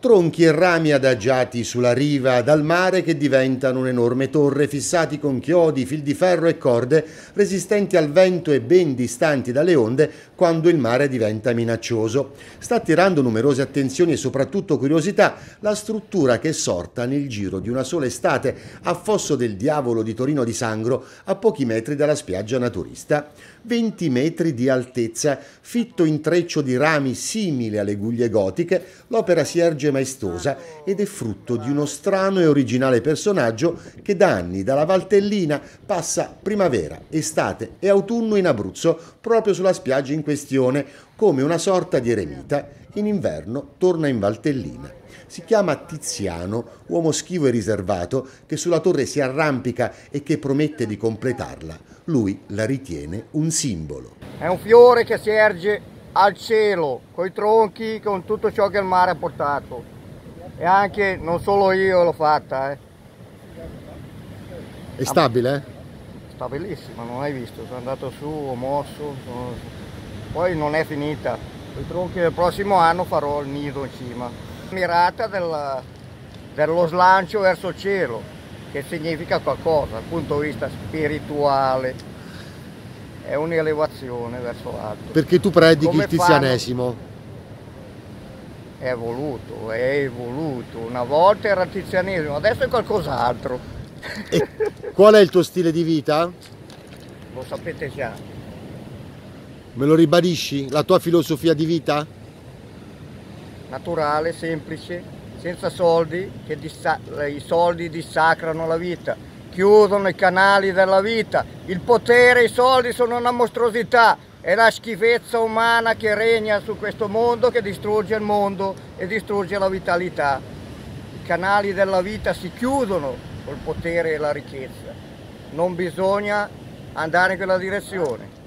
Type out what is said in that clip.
Tronchi e rami adagiati sulla riva dal mare che diventano un'enorme torre fissati con chiodi, fil di ferro e corde resistenti al vento e ben distanti dalle onde quando il mare diventa minaccioso. Sta attirando numerose attenzioni e soprattutto curiosità la struttura che è sorta nel giro di una sola estate a Fosso del Diavolo di Torino di Sangro a pochi metri dalla spiaggia naturista. 20 metri di altezza, fitto intreccio di rami simili alle guglie gotiche, l'opera si erge legge maestosa ed è frutto di uno strano e originale personaggio che da anni dalla Valtellina passa primavera, estate e autunno in Abruzzo proprio sulla spiaggia in questione come una sorta di eremita. In inverno torna in Valtellina. Si chiama Tiziano, uomo schivo e riservato, che sulla torre si arrampica e che promette di completarla. Lui la ritiene un simbolo. È un fiore che si erge al cielo, con i tronchi, con tutto ciò che il mare ha portato. E anche, non solo io l'ho fatta. Eh. È stabile? Stabilissima, non hai visto, sono andato su, ho mosso, sono... poi non è finita. Con i tronchi del prossimo anno farò il nido in cima. Mirata del, dello slancio verso il cielo, che significa qualcosa dal punto di vista spirituale, è un'elevazione verso l'alto. Perché tu predichi Come il tizianesimo? Fanno? È evoluto, è evoluto. Una volta era il tizianesimo, adesso è qualcos'altro. Qual è il tuo stile di vita? Lo sapete già. Me lo ribadisci? La tua filosofia di vita? Naturale, semplice, senza soldi, che i soldi dissacrano la vita chiudono i canali della vita. Il potere e i soldi sono una mostruosità, è la schifezza umana che regna su questo mondo che distrugge il mondo e distrugge la vitalità. I canali della vita si chiudono col potere e la ricchezza. Non bisogna andare in quella direzione.